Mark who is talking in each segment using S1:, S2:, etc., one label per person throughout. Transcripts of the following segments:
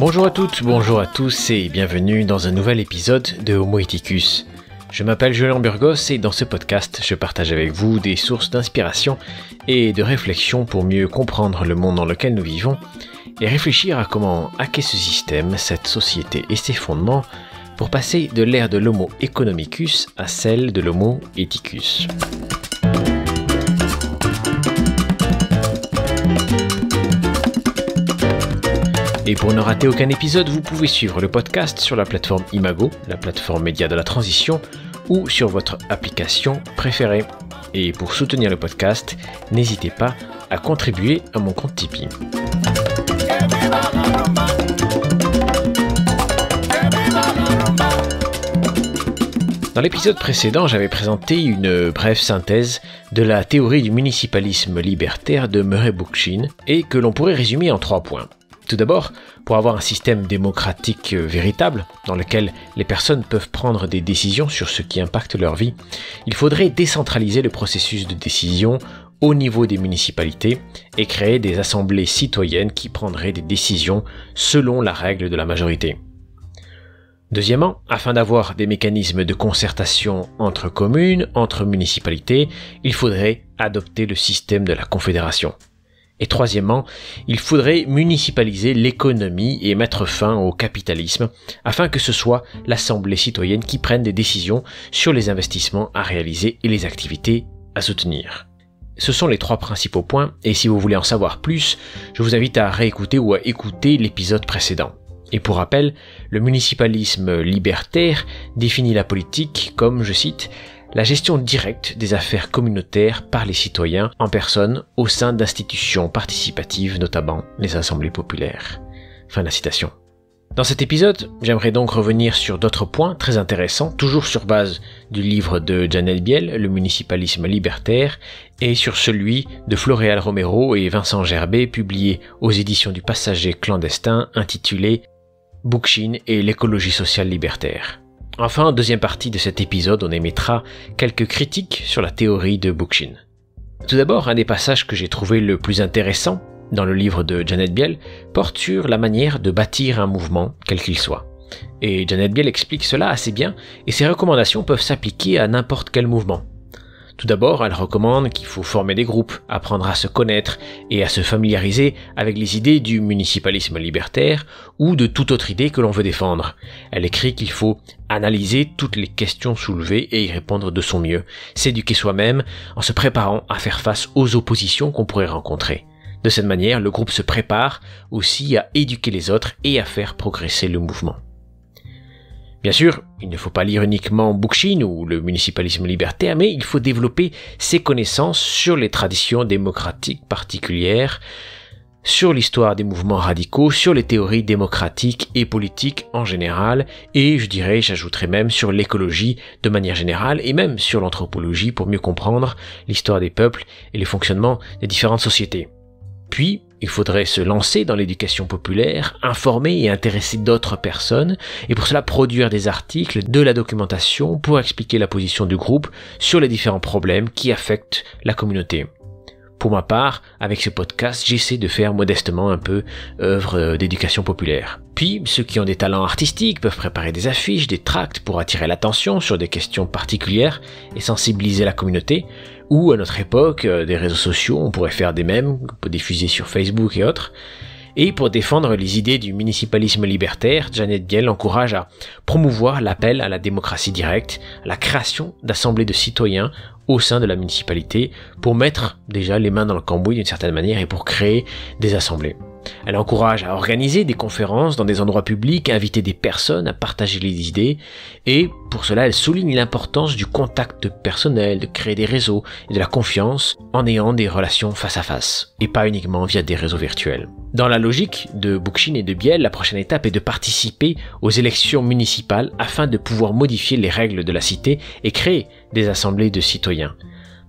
S1: Bonjour à toutes, bonjour à tous et bienvenue dans un nouvel épisode de Homo Ethicus. Je m'appelle Julien Burgos et dans ce podcast, je partage avec vous des sources d'inspiration et de réflexion pour mieux comprendre le monde dans lequel nous vivons et réfléchir à comment hacker ce système, cette société et ses fondements pour passer de l'ère de l'Homo economicus à celle de l'Homo ethicus. Et pour ne rater aucun épisode, vous pouvez suivre le podcast sur la plateforme Imago, la plateforme média de la transition, ou sur votre application préférée. Et pour soutenir le podcast, n'hésitez pas à contribuer à mon compte Tipeee. Dans l'épisode précédent, j'avais présenté une brève synthèse de la théorie du municipalisme libertaire de Murray Bookchin et que l'on pourrait résumer en trois points. Tout d'abord, pour avoir un système démocratique euh, véritable, dans lequel les personnes peuvent prendre des décisions sur ce qui impacte leur vie, il faudrait décentraliser le processus de décision au niveau des municipalités et créer des assemblées citoyennes qui prendraient des décisions selon la règle de la majorité. Deuxièmement, afin d'avoir des mécanismes de concertation entre communes, entre municipalités, il faudrait adopter le système de la confédération. Et troisièmement, il faudrait municipaliser l'économie et mettre fin au capitalisme afin que ce soit l'Assemblée citoyenne qui prenne des décisions sur les investissements à réaliser et les activités à soutenir. Ce sont les trois principaux points et si vous voulez en savoir plus, je vous invite à réécouter ou à écouter l'épisode précédent. Et pour rappel, le municipalisme libertaire définit la politique comme, je cite, la gestion directe des affaires communautaires par les citoyens en personne au sein d'institutions participatives, notamment les assemblées populaires. Fin de la citation. Dans cet épisode, j'aimerais donc revenir sur d'autres points très intéressants, toujours sur base du livre de Janet Biel, Le municipalisme libertaire, et sur celui de Floréal Romero et Vincent Gerbet, publié aux éditions du Passager clandestin, intitulé Bookchin et l'écologie sociale libertaire. Enfin, deuxième partie de cet épisode, on émettra quelques critiques sur la théorie de Bookchin. Tout d'abord, un des passages que j'ai trouvé le plus intéressant dans le livre de Janet Biel porte sur la manière de bâtir un mouvement, quel qu'il soit. Et Janet Biel explique cela assez bien, et ses recommandations peuvent s'appliquer à n'importe quel mouvement. Tout d'abord, elle recommande qu'il faut former des groupes, apprendre à se connaître et à se familiariser avec les idées du municipalisme libertaire ou de toute autre idée que l'on veut défendre. Elle écrit qu'il faut analyser toutes les questions soulevées et y répondre de son mieux, s'éduquer soi-même en se préparant à faire face aux oppositions qu'on pourrait rencontrer. De cette manière, le groupe se prépare aussi à éduquer les autres et à faire progresser le mouvement. Bien sûr, il ne faut pas lire uniquement Bookchin ou le municipalisme libertaire, mais il faut développer ses connaissances sur les traditions démocratiques particulières, sur l'histoire des mouvements radicaux, sur les théories démocratiques et politiques en général, et je dirais, j'ajouterais même sur l'écologie de manière générale, et même sur l'anthropologie pour mieux comprendre l'histoire des peuples et les fonctionnements des différentes sociétés. Puis, il faudrait se lancer dans l'éducation populaire, informer et intéresser d'autres personnes, et pour cela produire des articles, de la documentation pour expliquer la position du groupe sur les différents problèmes qui affectent la communauté. Pour ma part, avec ce podcast, j'essaie de faire modestement un peu œuvre d'éducation populaire. Puis, ceux qui ont des talents artistiques peuvent préparer des affiches, des tracts pour attirer l'attention sur des questions particulières et sensibiliser la communauté, ou à notre époque, euh, des réseaux sociaux, on pourrait faire des peut diffuser sur Facebook et autres. Et pour défendre les idées du municipalisme libertaire, Janet Biel encourage à promouvoir l'appel à la démocratie directe, à la création d'assemblées de citoyens au sein de la municipalité pour mettre déjà les mains dans le cambouis d'une certaine manière et pour créer des assemblées. Elle encourage à organiser des conférences dans des endroits publics, à inviter des personnes à partager les idées, et pour cela elle souligne l'importance du contact personnel, de créer des réseaux et de la confiance en ayant des relations face à face, et pas uniquement via des réseaux virtuels. Dans la logique de Bookchin et de Biel, la prochaine étape est de participer aux élections municipales afin de pouvoir modifier les règles de la cité et créer des assemblées de citoyens.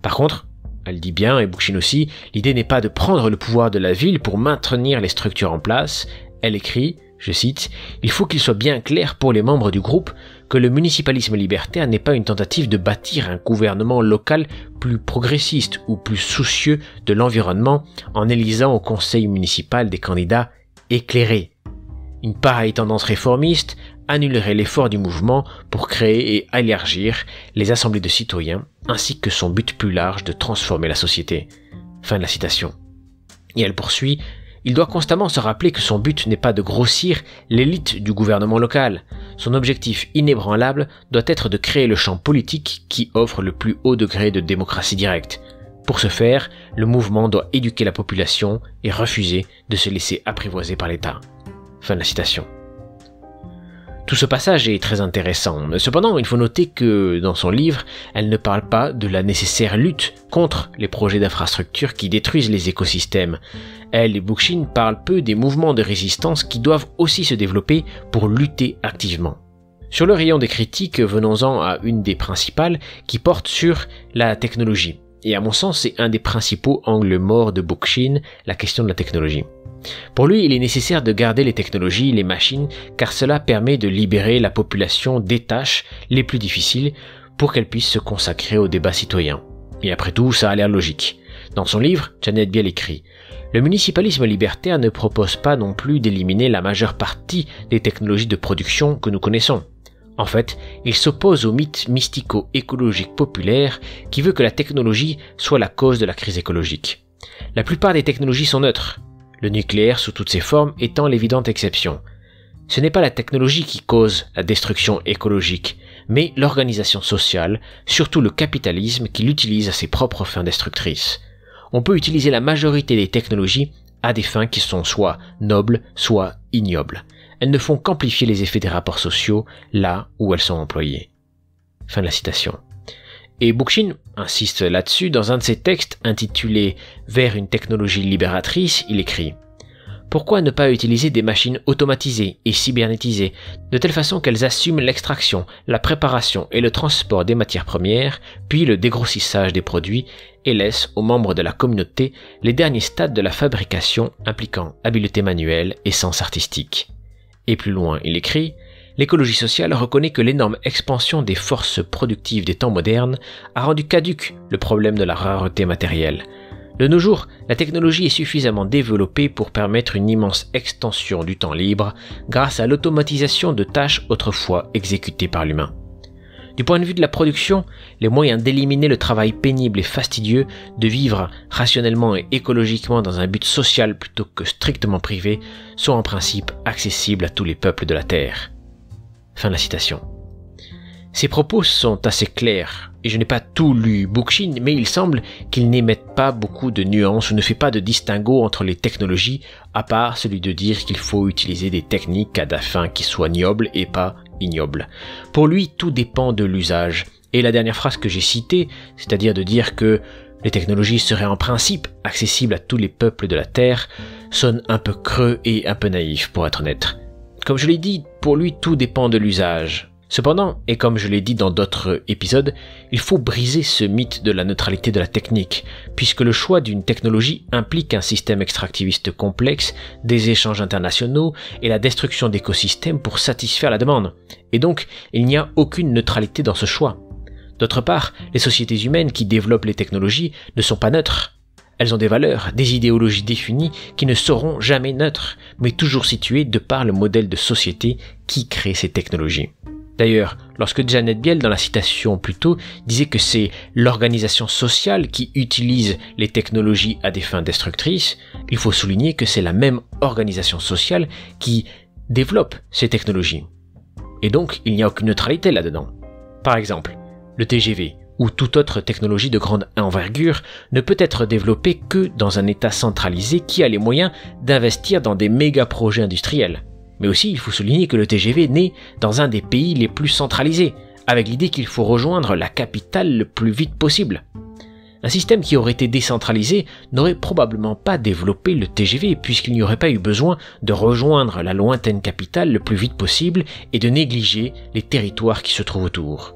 S1: Par contre, elle dit bien, et Bookchin aussi, l'idée n'est pas de prendre le pouvoir de la ville pour maintenir les structures en place. Elle écrit, je cite, Il faut qu'il soit bien clair pour les membres du groupe que le municipalisme libertaire n'est pas une tentative de bâtir un gouvernement local plus progressiste ou plus soucieux de l'environnement en élisant au conseil municipal des candidats éclairés. Une pareille tendance réformiste annulerait l'effort du mouvement pour créer et élargir les assemblées de citoyens, ainsi que son but plus large de transformer la société. Fin de la citation. Et elle poursuit, il doit constamment se rappeler que son but n'est pas de grossir l'élite du gouvernement local. Son objectif inébranlable doit être de créer le champ politique qui offre le plus haut degré de démocratie directe. Pour ce faire, le mouvement doit éduquer la population et refuser de se laisser apprivoiser par l'État. Fin de la citation. Tout ce passage est très intéressant. Cependant, il faut noter que dans son livre, elle ne parle pas de la nécessaire lutte contre les projets d'infrastructure qui détruisent les écosystèmes. Elle et Bookchin parlent peu des mouvements de résistance qui doivent aussi se développer pour lutter activement. Sur le rayon des critiques, venons-en à une des principales qui porte sur la technologie. Et à mon sens, c'est un des principaux angles morts de Bookchin, la question de la technologie. Pour lui, il est nécessaire de garder les technologies, les machines, car cela permet de libérer la population des tâches les plus difficiles pour qu'elle puisse se consacrer au débat citoyen. Et après tout, ça a l'air logique. Dans son livre, Janet Biel écrit Le municipalisme libertaire ne propose pas non plus d'éliminer la majeure partie des technologies de production que nous connaissons. En fait, il s'oppose au mythe mystico-écologique populaire qui veut que la technologie soit la cause de la crise écologique. La plupart des technologies sont neutres, le nucléaire sous toutes ses formes étant l'évidente exception. Ce n'est pas la technologie qui cause la destruction écologique, mais l'organisation sociale, surtout le capitalisme qui l'utilise à ses propres fins destructrices. On peut utiliser la majorité des technologies à des fins qui sont soit nobles, soit ignobles. Elles ne font qu'amplifier les effets des rapports sociaux là où elles sont employées. Fin de la citation. Et Bookchin insiste là-dessus dans un de ses textes intitulé Vers une technologie libératrice, il écrit Pourquoi ne pas utiliser des machines automatisées et cybernétisées, de telle façon qu'elles assument l'extraction, la préparation et le transport des matières premières, puis le dégrossissage des produits, et laissent aux membres de la communauté les derniers stades de la fabrication impliquant habileté manuelle et sens artistique? Et plus loin, il écrit l'écologie sociale reconnaît que l'énorme expansion des forces productives des temps modernes a rendu caduque le problème de la rareté matérielle. De nos jours, la technologie est suffisamment développée pour permettre une immense extension du temps libre grâce à l'automatisation de tâches autrefois exécutées par l'humain. Du point de vue de la production, les moyens d'éliminer le travail pénible et fastidieux, de vivre rationnellement et écologiquement dans un but social plutôt que strictement privé, sont en principe accessibles à tous les peuples de la Terre. Fin de la citation. Ces propos sont assez clairs, et je n'ai pas tout lu Bookchin, mais il semble qu'il n'émette pas beaucoup de nuances ou ne fait pas de distinguo entre les technologies, à part celui de dire qu'il faut utiliser des techniques à des fins qui soient nobles et pas Pour lui, tout dépend de l'usage. Et la dernière phrase que j'ai citée, c'est-à-dire de dire que les technologies seraient en principe accessibles à tous les peuples de la Terre, sonne un peu creux et un peu naïf, pour être honnête. Comme je l'ai dit, pour lui tout dépend de l'usage. Cependant, et comme je l'ai dit dans d'autres épisodes, il faut briser ce mythe de la neutralité de la technique, puisque le choix d'une technologie implique un système extractiviste complexe, des échanges internationaux et la destruction d'écosystèmes pour satisfaire la demande. Et donc, il n'y a aucune neutralité dans ce choix. D'autre part, les sociétés humaines qui développent les technologies ne sont pas neutres. Elles ont des valeurs, des idéologies définies qui ne seront jamais neutres, mais toujours situées de par le modèle de société qui crée ces technologies. D'ailleurs, lorsque Janet Biel, dans la citation plus tôt, disait que c'est l'organisation sociale qui utilise les technologies à des fins destructrices, il faut souligner que c'est la même organisation sociale qui développe ces technologies. Et donc, il n'y a aucune neutralité là-dedans. Par exemple, le TGV, ou toute autre technologie de grande envergure ne peut être développée que dans un État centralisé qui a les moyens d'investir dans des méga projets industriels. Mais aussi, il faut souligner que le TGV naît dans un des pays les plus centralisés, avec l'idée qu'il faut rejoindre la capitale le plus vite possible. Un système qui aurait été décentralisé n'aurait probablement pas développé le TGV puisqu'il n'y aurait pas eu besoin de rejoindre la lointaine capitale le plus vite possible et de négliger les territoires qui se trouvent autour.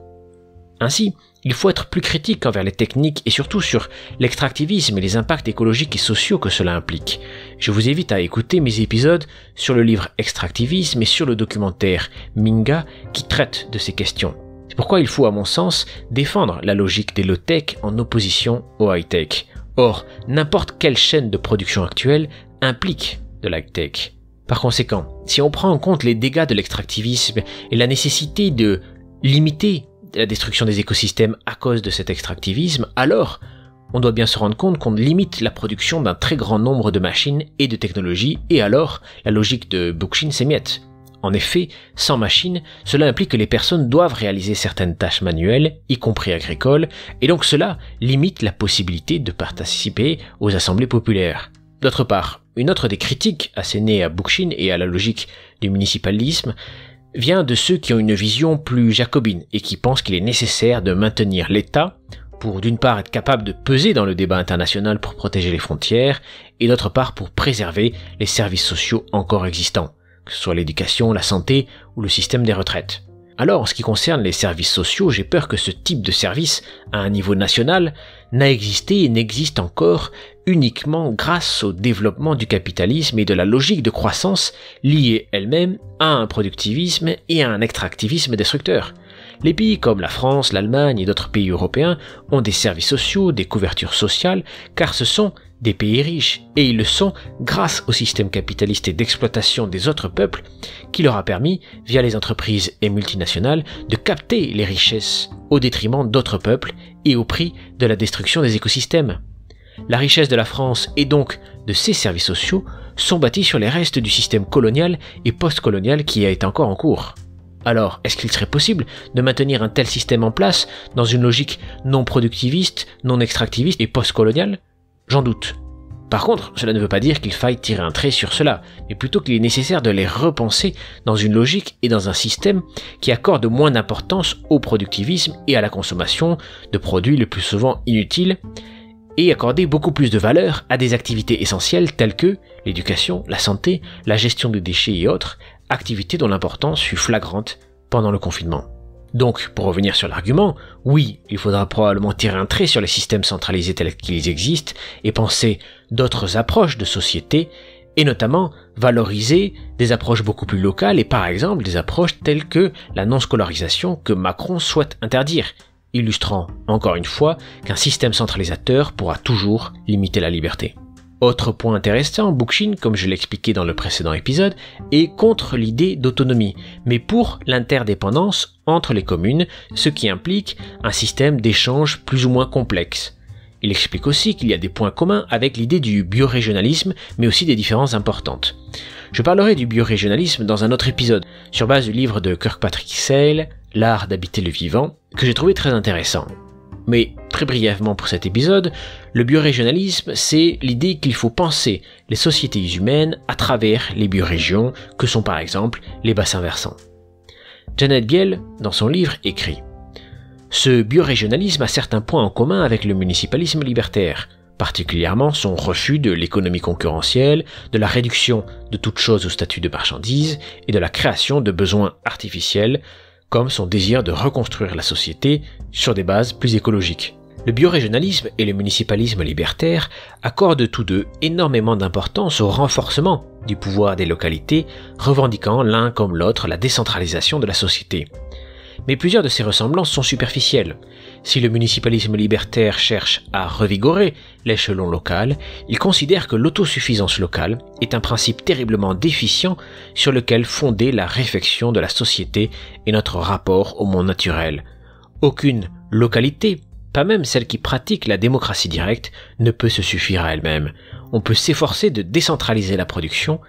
S1: Ainsi, il faut être plus critique envers les techniques et surtout sur l'extractivisme et les impacts écologiques et sociaux que cela implique. Je vous invite à écouter mes épisodes sur le livre Extractivisme et sur le documentaire Minga qui traite de ces questions. C'est pourquoi il faut, à mon sens, défendre la logique des low-tech en opposition au high-tech. Or, n'importe quelle chaîne de production actuelle implique de l'high-tech. Par conséquent, si on prend en compte les dégâts de l'extractivisme et la nécessité de limiter la destruction des écosystèmes à cause de cet extractivisme, alors on doit bien se rendre compte qu'on limite la production d'un très grand nombre de machines et de technologies, et alors la logique de Bookchin s'émiette. En effet, sans machines, cela implique que les personnes doivent réaliser certaines tâches manuelles, y compris agricoles, et donc cela limite la possibilité de participer aux assemblées populaires. D'autre part, une autre des critiques assénées à Bookchin et à la logique du municipalisme vient de ceux qui ont une vision plus jacobine et qui pensent qu'il est nécessaire de maintenir l'État pour d'une part être capable de peser dans le débat international pour protéger les frontières et d'autre part pour préserver les services sociaux encore existants que ce soit l'éducation, la santé ou le système des retraites. Alors, en ce qui concerne les services sociaux, j'ai peur que ce type de service, à un niveau national, n'a existé et n'existe encore uniquement grâce au développement du capitalisme et de la logique de croissance liée elle-même à un productivisme et à un extractivisme destructeur. Les pays comme la France, l'Allemagne et d'autres pays européens ont des services sociaux, des couvertures sociales, car ce sont des pays riches, et ils le sont grâce au système capitaliste et d'exploitation des autres peuples qui leur a permis, via les entreprises et multinationales, de capter les richesses au détriment d'autres peuples et au prix de la destruction des écosystèmes. La richesse de la France et donc de ses services sociaux sont bâtis sur les restes du système colonial et postcolonial qui est encore en cours. Alors, est-ce qu'il serait possible de maintenir un tel système en place dans une logique non productiviste, non extractiviste et postcoloniale? J'en doute. Par contre, cela ne veut pas dire qu'il faille tirer un trait sur cela, mais plutôt qu'il est nécessaire de les repenser dans une logique et dans un système qui accorde moins d'importance au productivisme et à la consommation de produits le plus souvent inutiles, et accorder beaucoup plus de valeur à des activités essentielles telles que l'éducation, la santé, la gestion de déchets et autres, activités dont l'importance fut flagrante pendant le confinement. Donc, pour revenir sur l'argument, oui, il faudra probablement tirer un trait sur les systèmes centralisés tels qu'ils existent et penser d'autres approches de société, et notamment valoriser des approches beaucoup plus locales et par exemple des approches telles que la non-scolarisation que Macron souhaite interdire, illustrant encore une fois qu'un système centralisateur pourra toujours limiter la liberté. Autre point intéressant, Bookchin, comme je l'expliquais dans le précédent épisode, est contre l'idée d'autonomie, mais pour l'interdépendance entre les communes, ce qui implique un système d'échange plus ou moins complexe. Il explique aussi qu'il y a des points communs avec l'idée du biorégionalisme, mais aussi des différences importantes. Je parlerai du biorégionalisme dans un autre épisode, sur base du livre de Kirkpatrick Sale, L'art d'habiter le vivant, que j'ai trouvé très intéressant. Mais très brièvement pour cet épisode, le biorégionalisme, c'est l'idée qu'il faut penser les sociétés humaines à travers les biorégions, que sont par exemple les bassins versants. Janet Biel, dans son livre, écrit Ce biorégionalisme a certains points en commun avec le municipalisme libertaire, particulièrement son refus de l'économie concurrentielle, de la réduction de toute chose au statut de marchandise et de la création de besoins artificiels comme son désir de reconstruire la société sur des bases plus écologiques. Le biorégionalisme et le municipalisme libertaire accordent tous deux énormément d'importance au renforcement du pouvoir des localités, revendiquant l'un comme l'autre la décentralisation de la société mais plusieurs de ces ressemblances sont superficielles. Si le municipalisme libertaire cherche à revigorer l'échelon local, il considère que l'autosuffisance locale est un principe terriblement déficient sur lequel fonder la réflexion de la société et notre rapport au monde naturel. Aucune localité, pas même celle qui pratique la démocratie directe, ne peut se suffire à elle-même. On peut s'efforcer de décentraliser la production,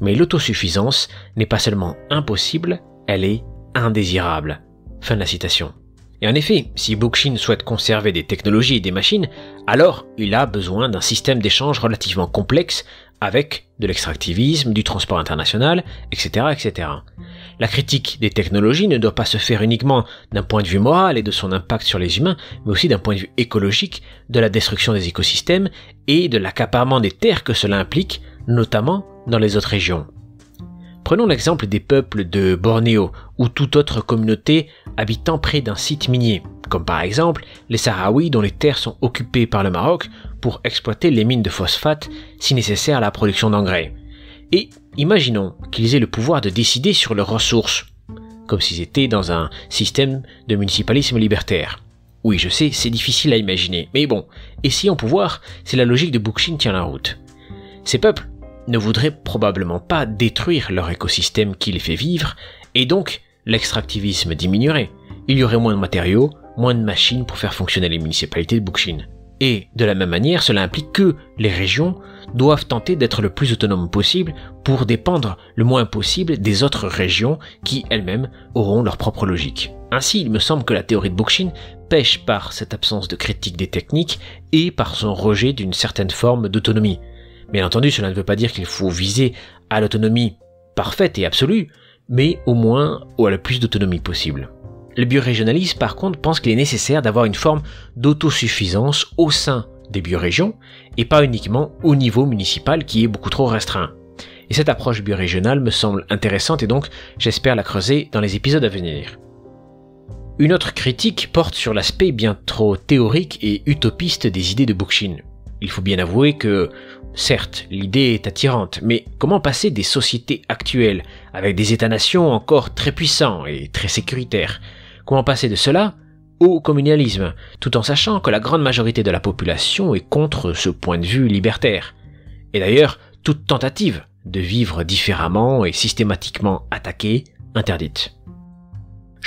S1: mais l'autosuffisance n'est pas seulement impossible, elle est indésirable. Fin de la citation. Et en effet, si Bookchin souhaite conserver des technologies et des machines, alors il a besoin d'un système d'échange relativement complexe avec de l'extractivisme, du transport international, etc., etc. La critique des technologies ne doit pas se faire uniquement d'un point de vue moral et de son impact sur les humains, mais aussi d'un point de vue écologique, de la destruction des écosystèmes et de l'accaparement des terres que cela implique, notamment dans les autres régions. Prenons l'exemple des peuples de Bornéo ou toute autre communauté habitant près d'un site minier, comme par exemple les Sahraouis dont les terres sont occupées par le Maroc pour exploiter les mines de phosphate si nécessaire à la production d'engrais. Et imaginons qu'ils aient le pouvoir de décider sur leurs ressources, comme s'ils étaient dans un système de municipalisme libertaire. Oui, je sais, c'est difficile à imaginer, mais bon, et si en pouvoir, c'est la logique de Bookchin tient la route. Ces peuples ne voudraient probablement pas détruire leur écosystème qui les fait vivre, et donc l'extractivisme diminuerait. Il y aurait moins de matériaux, moins de machines pour faire fonctionner les municipalités de Bookchin. Et de la même manière, cela implique que les régions doivent tenter d'être le plus autonomes possible pour dépendre le moins possible des autres régions qui elles-mêmes auront leur propre logique. Ainsi, il me semble que la théorie de Bookchin pêche par cette absence de critique des techniques et par son rejet d'une certaine forme d'autonomie. Bien entendu, cela ne veut pas dire qu'il faut viser à l'autonomie parfaite et absolue, mais au moins à la plus d'autonomie possible. Le biorégionalisme, par contre, pense qu'il est nécessaire d'avoir une forme d'autosuffisance au sein des biorégions et pas uniquement au niveau municipal qui est beaucoup trop restreint. Et cette approche biorégionale me semble intéressante et donc j'espère la creuser dans les épisodes à venir. Une autre critique porte sur l'aspect bien trop théorique et utopiste des idées de Bookchin. Il faut bien avouer que, certes, l'idée est attirante, mais comment passer des sociétés actuelles, avec des États-nations encore très puissants et très sécuritaires, Comment passer de cela au communalisme, tout en sachant que la grande majorité de la population est contre ce point de vue libertaire? Et d'ailleurs, toute tentative de vivre différemment est systématiquement attaquée, interdite.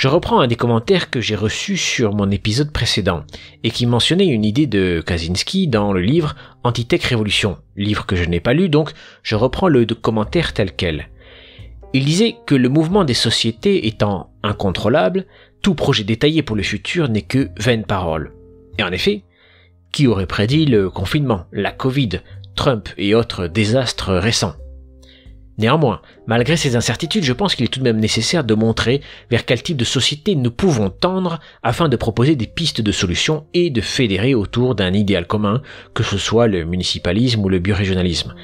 S1: Je reprends un des commentaires que j'ai reçus sur mon épisode précédent et qui mentionnait une idée de Kaczynski dans le livre Antitech Révolution, livre que je n'ai pas lu donc je reprends le commentaire tel quel. Il disait que le mouvement des sociétés étant incontrôlable, tout projet détaillé pour le futur n'est que vaine parole. Et en effet, qui aurait prédit le confinement, la Covid, Trump et autres désastres récents? Néanmoins, malgré ces incertitudes, je pense qu'il est tout de même nécessaire de montrer vers quel type de société nous pouvons tendre afin de proposer des pistes de solutions et de fédérer autour d'un idéal commun, que ce soit le municipalisme ou le biorégionalisme.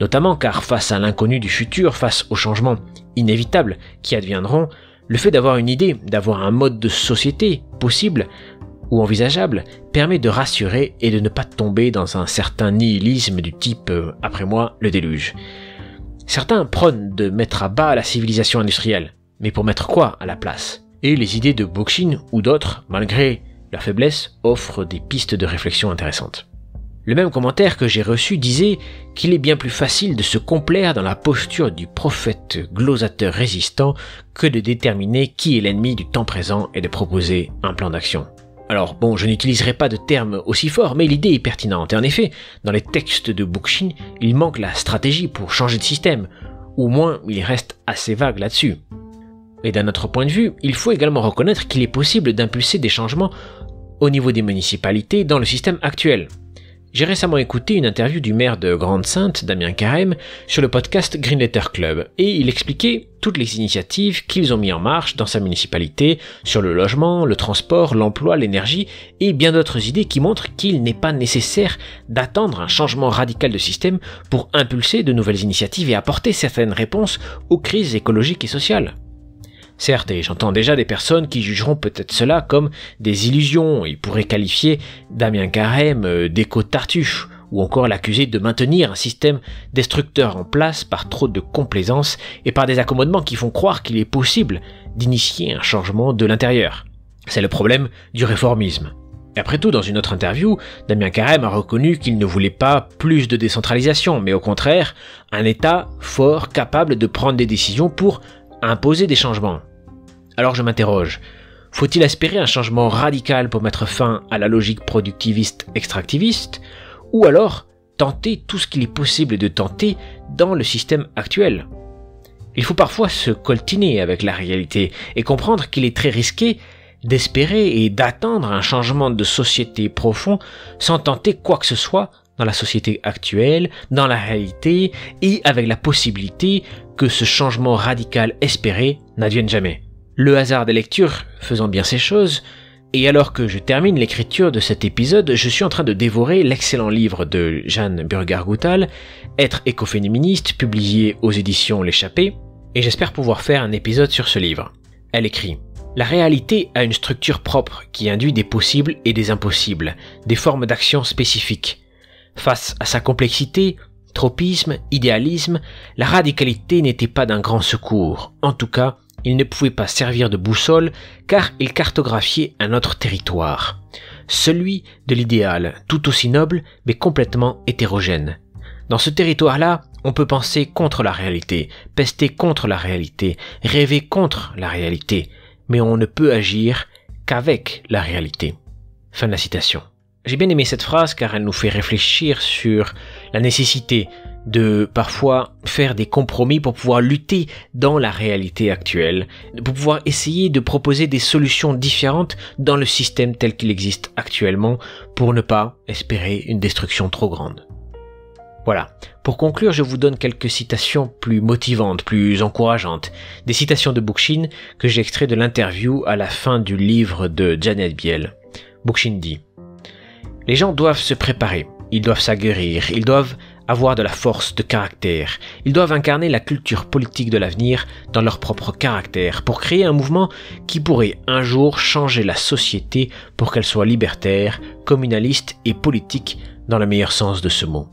S1: Notamment car face à l'inconnu du futur, face aux changements inévitables qui adviendront, le fait d'avoir une idée, d'avoir un mode de société possible ou envisageable, permet de rassurer et de ne pas tomber dans un certain nihilisme du type euh, après moi le déluge. Certains prônent de mettre à bas la civilisation industrielle, mais pour mettre quoi à la place? Et les idées de Bookchin ou d'autres, malgré leur faiblesse, offrent des pistes de réflexion intéressantes. Le même commentaire que j'ai reçu disait qu'il est bien plus facile de se complaire dans la posture du prophète glosateur résistant que de déterminer qui est l'ennemi du temps présent et de proposer un plan d'action. Alors bon, je n'utiliserai pas de termes aussi forts, mais l'idée est pertinente. Et en effet, dans les textes de Bookchin, il manque la stratégie pour changer de système, au moins il reste assez vague là-dessus. Et d'un autre point de vue, il faut également reconnaître qu'il est possible d'impulser des changements au niveau des municipalités dans le système actuel. J'ai récemment écouté une interview du maire de Grande-Sainte, Damien Carême, sur le podcast Green Letter Club, et il expliquait toutes les initiatives qu'ils ont mis en marche dans sa municipalité sur le logement, le transport, l'emploi, l'énergie et bien d'autres idées qui montrent qu'il n'est pas nécessaire d'attendre un changement radical de système pour impulser de nouvelles initiatives et apporter certaines réponses aux crises écologiques et sociales. Certes, et j'entends déjà des personnes qui jugeront peut-être cela comme des illusions et pourraient qualifier Damien Carême euh, d'éco-tartuffe ou encore l'accuser de maintenir un système destructeur en place par trop de complaisance et par des accommodements qui font croire qu'il est possible d'initier un changement de l'intérieur. C'est le problème du réformisme. Et après tout, dans une autre interview, Damien Carême a reconnu qu'il ne voulait pas plus de décentralisation, mais au contraire, un État fort capable de prendre des décisions pour imposer des changements. Alors je m'interroge, faut-il espérer un changement radical pour mettre fin à la logique productiviste extractiviste Ou alors tenter tout ce qu'il est possible de tenter dans le système actuel? Il faut parfois se coltiner avec la réalité et comprendre qu'il est très risqué d'espérer et d'attendre un changement de société profond sans tenter quoi que ce soit dans la société actuelle, dans la réalité, et avec la possibilité que ce changement radical espéré n'advienne jamais le hasard des lectures faisant bien ces choses, et alors que je termine l'écriture de cet épisode, je suis en train de dévorer l'excellent livre de Jeanne Burger-Goutal, Être écoféministe, publié aux éditions L'échappée, et j'espère pouvoir faire un épisode sur ce livre. Elle écrit La réalité a une structure propre qui induit des possibles et des impossibles, des formes d'action spécifiques. Face à sa complexité, tropisme, idéalisme, la radicalité n'était pas d'un grand secours, en tout cas il ne pouvait pas servir de boussole car il cartographiait un autre territoire, celui de l'idéal, tout aussi noble mais complètement hétérogène. Dans ce territoire-là, on peut penser contre la réalité, pester contre la réalité, rêver contre la réalité, mais on ne peut agir qu'avec la réalité. Fin de la citation. J'ai bien aimé cette phrase car elle nous fait réfléchir sur la nécessité de parfois faire des compromis pour pouvoir lutter dans la réalité actuelle, pour pouvoir essayer de proposer des solutions différentes dans le système tel qu'il existe actuellement pour ne pas espérer une destruction trop grande. Voilà. Pour conclure, je vous donne quelques citations plus motivantes, plus encourageantes. Des citations de Bookchin que j'ai extrait de l'interview à la fin du livre de Janet Biel. Bookchin dit Les gens doivent se préparer, ils doivent s'aguerrir, ils doivent avoir de la force de caractère, ils doivent incarner la culture politique de l'avenir dans leur propre caractère pour créer un mouvement qui pourrait un jour changer la société pour qu'elle soit libertaire, communaliste et politique dans le meilleur sens de ce mot.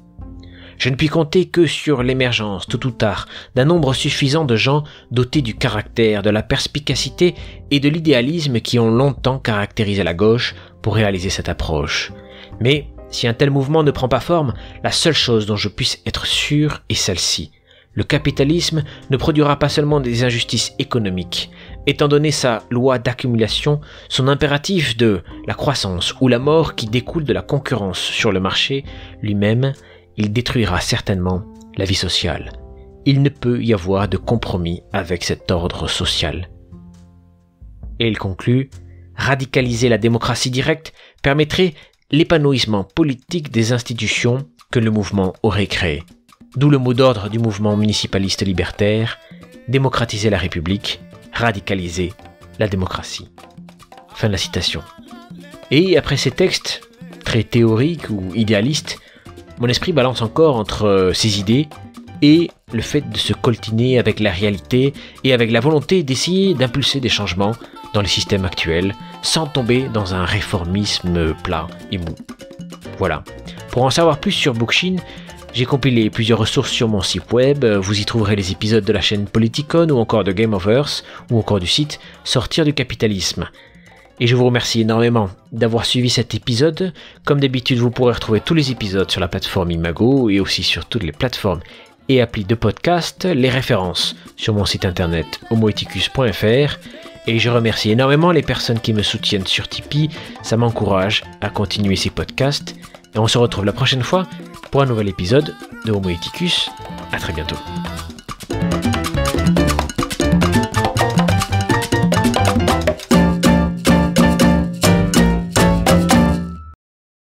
S1: Je ne puis compter que sur l'émergence, tout ou tard, d'un nombre suffisant de gens dotés du caractère, de la perspicacité et de l'idéalisme qui ont longtemps caractérisé la gauche pour réaliser cette approche. Mais si un tel mouvement ne prend pas forme, la seule chose dont je puisse être sûr est celle-ci. Le capitalisme ne produira pas seulement des injustices économiques. Étant donné sa loi d'accumulation, son impératif de la croissance ou la mort qui découle de la concurrence sur le marché lui-même il détruira certainement la vie sociale. Il ne peut y avoir de compromis avec cet ordre social. Et il conclut, radicaliser la démocratie directe permettrait l'épanouissement politique des institutions que le mouvement aurait créées. D'où le mot d'ordre du mouvement municipaliste libertaire, démocratiser la République, radicaliser la démocratie. Fin de la citation. Et après ces textes, très théoriques ou idéalistes, mon esprit balance encore entre euh, ces idées et le fait de se coltiner avec la réalité et avec la volonté d'essayer d'impulser des changements dans les systèmes actuels sans tomber dans un réformisme plat et mou. Voilà. Pour en savoir plus sur Bookchin, j'ai compilé plusieurs ressources sur mon site web, vous y trouverez les épisodes de la chaîne Politicon ou encore de Game of Earth ou encore du site Sortir du capitalisme. Et je vous remercie énormément d'avoir suivi cet épisode. Comme d'habitude, vous pourrez retrouver tous les épisodes sur la plateforme Imago et aussi sur toutes les plateformes et applis de podcast, les références sur mon site internet homoeticus.fr. Et je remercie énormément les personnes qui me soutiennent sur Tipeee, ça m'encourage à continuer ces podcasts. Et on se retrouve la prochaine fois pour un nouvel épisode de Homo Eticus. À très bientôt.